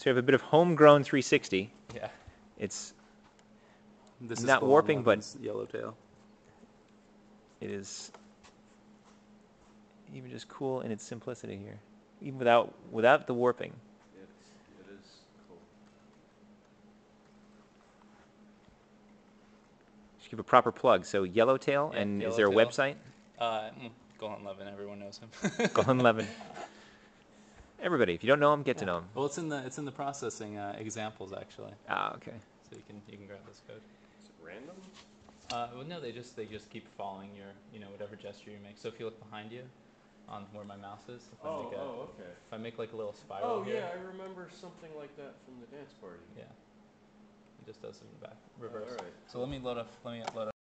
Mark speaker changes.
Speaker 1: So you have a bit of homegrown 360.
Speaker 2: Yeah.
Speaker 1: It's
Speaker 2: This
Speaker 1: Not warping, but-
Speaker 2: Yellowtail.
Speaker 1: it is even just cool in its simplicity here, even without without the warping.
Speaker 3: It is cool.
Speaker 1: Just give a proper plug. So Yellowtail,
Speaker 2: Yeah,
Speaker 1: and is there a website?
Speaker 2: Uh, mm, Golan Levin, everyone knows him.
Speaker 1: Golan Levin. Everybody, if you don't know them, get to know them.
Speaker 2: Well, it's in the it's in the processing uh, examples actually,
Speaker 1: Ah, okay.
Speaker 2: so you can you can grab this code.
Speaker 3: Is it random?
Speaker 2: Uh, well, no, they just they just keep following your you know whatever gesture you make. So if you look behind you, on where my mouse is, if I
Speaker 3: Oh,
Speaker 2: make a
Speaker 3: oh, okay.
Speaker 2: if I make like a little spiral
Speaker 3: Oh,
Speaker 2: here,
Speaker 3: yeah, I remember something like that from the dance party.
Speaker 2: yeah, it just does it in the back
Speaker 3: Oh,
Speaker 2: reverse.
Speaker 3: all right.
Speaker 2: So let me load up let me load up.